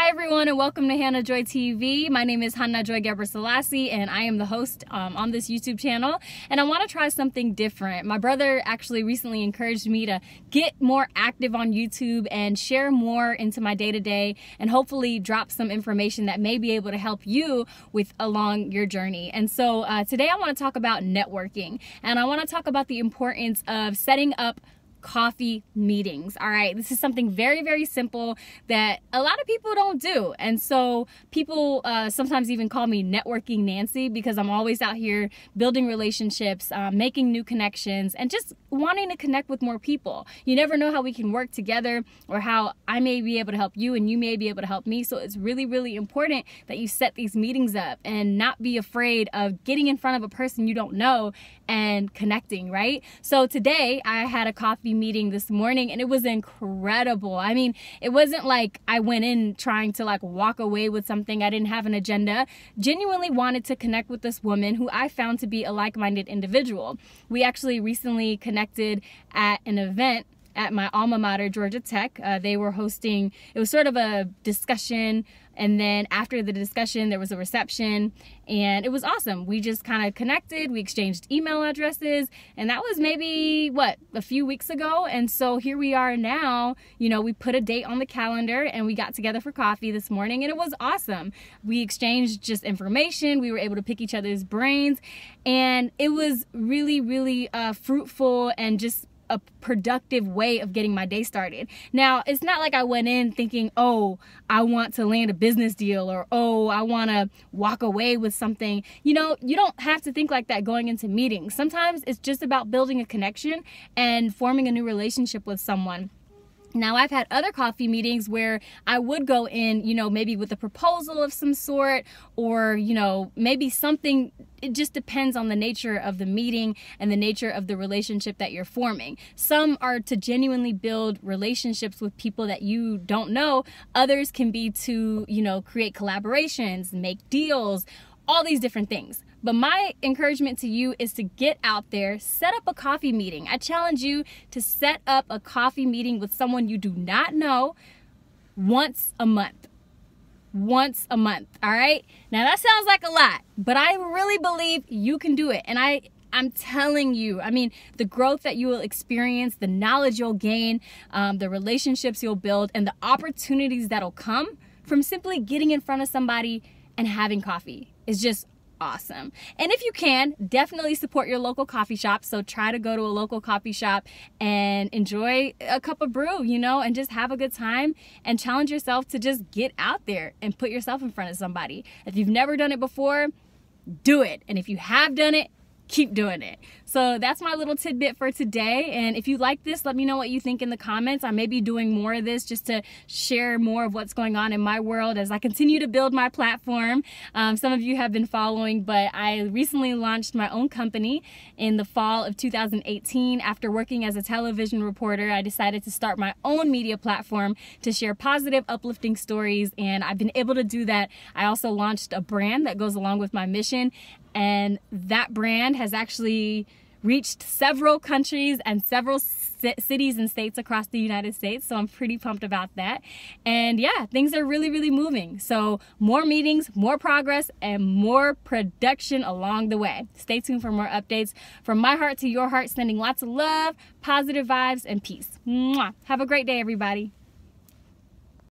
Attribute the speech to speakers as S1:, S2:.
S1: Hi everyone and welcome to Hannah Joy TV. My name is Hannah Joy Gebrselassie and I am the host um, on this YouTube channel and I want to try something different. My brother actually recently encouraged me to get more active on YouTube and share more into my day-to-day -day and hopefully drop some information that may be able to help you with along your journey. And so uh, today I want to talk about networking and I want to talk about the importance of setting up coffee meetings. All right, this is something very, very simple that a lot of people don't do. And so people uh, sometimes even call me networking Nancy because I'm always out here building relationships, uh, making new connections, and just wanting to connect with more people. You never know how we can work together or how I may be able to help you and you may be able to help me. So it's really, really important that you set these meetings up and not be afraid of getting in front of a person you don't know and connecting, right? So today I had a coffee meeting this morning and it was incredible. I mean, it wasn't like I went in trying to like walk away with something. I didn't have an agenda. Genuinely wanted to connect with this woman who I found to be a like-minded individual. We actually recently connected at an event at my alma mater, Georgia Tech. Uh, they were hosting, it was sort of a discussion. And then after the discussion, there was a reception and it was awesome. We just kind of connected, we exchanged email addresses, and that was maybe, what, a few weeks ago. And so here we are now. You know, we put a date on the calendar and we got together for coffee this morning and it was awesome. We exchanged just information, we were able to pick each other's brains, and it was really, really uh, fruitful and just a productive way of getting my day started. Now, it's not like I went in thinking, oh, I want to land a business deal or oh, I want to walk away with something. You know, you don't have to think like that going into meetings. Sometimes it's just about building a connection and forming a new relationship with someone. Now, I've had other coffee meetings where I would go in, you know, maybe with a proposal of some sort, or, you know, maybe something. It just depends on the nature of the meeting and the nature of the relationship that you're forming. Some are to genuinely build relationships with people that you don't know, others can be to, you know, create collaborations, make deals, all these different things. But my encouragement to you is to get out there, set up a coffee meeting. I challenge you to set up a coffee meeting with someone you do not know once a month. Once a month, all right? Now that sounds like a lot, but I really believe you can do it. And I I'm telling you, I mean, the growth that you will experience, the knowledge you'll gain, um, the relationships you'll build, and the opportunities that'll come from simply getting in front of somebody and having coffee is just awesome. And if you can, definitely support your local coffee shop. So try to go to a local coffee shop and enjoy a cup of brew, you know, and just have a good time and challenge yourself to just get out there and put yourself in front of somebody. If you've never done it before, do it. And if you have done it, keep doing it. So that's my little tidbit for today. And if you like this, let me know what you think in the comments. I may be doing more of this just to share more of what's going on in my world as I continue to build my platform. Um, some of you have been following, but I recently launched my own company in the fall of 2018. After working as a television reporter, I decided to start my own media platform to share positive, uplifting stories. And I've been able to do that. I also launched a brand that goes along with my mission and that brand has actually reached several countries and several cities and states across the United States. So I'm pretty pumped about that. And yeah, things are really, really moving. So more meetings, more progress, and more production along the way. Stay tuned for more updates. From my heart to your heart, sending lots of love, positive vibes, and peace. Mwah. Have a great day, everybody.